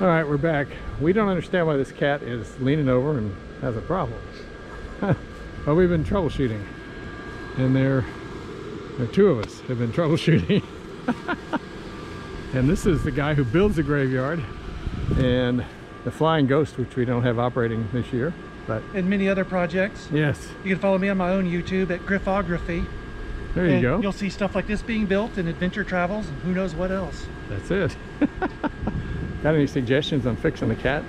All right, we're back. We don't understand why this cat is leaning over and has a problem. but we've been troubleshooting. And there, there are two of us have been troubleshooting. and this is the guy who builds the graveyard and the Flying Ghost, which we don't have operating this year. But and many other projects. yes, You can follow me on my own YouTube at Griffography. there you and go. You'll see stuff like this being built and adventure travels and who knows what else. That's it. Got any suggestions on fixing the cat?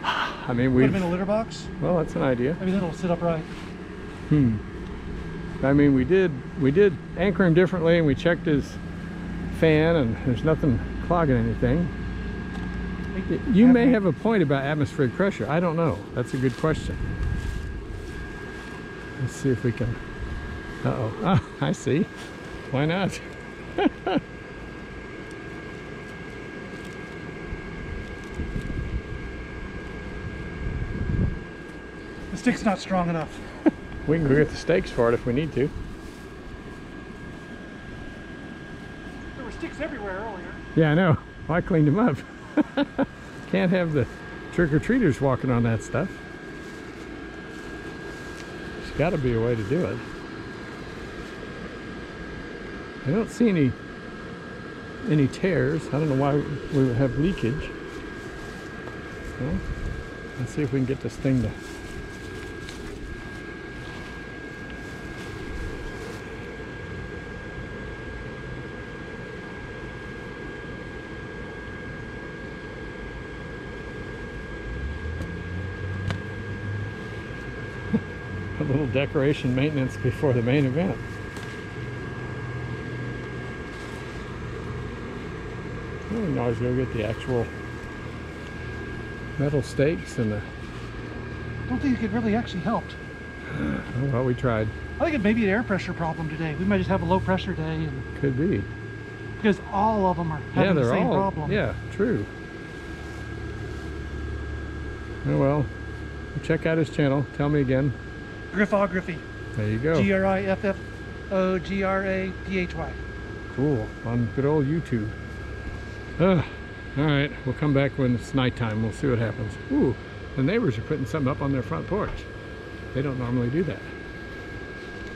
I mean, we. Put him in a litter box. well, that's an idea. Maybe that'll sit upright. Hmm. I mean, we did we did anchor him differently, and we checked his fan, and there's nothing clogging anything. You may have a point about atmospheric pressure. I don't know. That's a good question. Let's see if we can. Uh oh. Ah, I see. Why not? The stick's not strong enough. We can go get the stakes for it if we need to. There were sticks everywhere earlier. Yeah, I know. Well, I cleaned them up. Can't have the trick-or-treaters walking on that stuff. There's got to be a way to do it. I don't see any any tears. I don't know why we would have leakage. Well, let's see if we can get this thing to a little decoration maintenance before the main event. We can always go get the actual metal stakes and the, I don't think it really actually helped. oh, well, we tried. I think it may be an air pressure problem today. We might just have a low pressure day and, Could be. because all of them are having they're the same all, problem. yeah, true. Oh well, check out his channel. Tell me again. Griffography. There you go. G R I F F O G R A P H Y. Cool. On good old YouTube. Ugh. all right, we'll come back when it's nighttime. We'll see what happens. Ooh, the neighbors are putting something up on their front porch. They don't normally do that.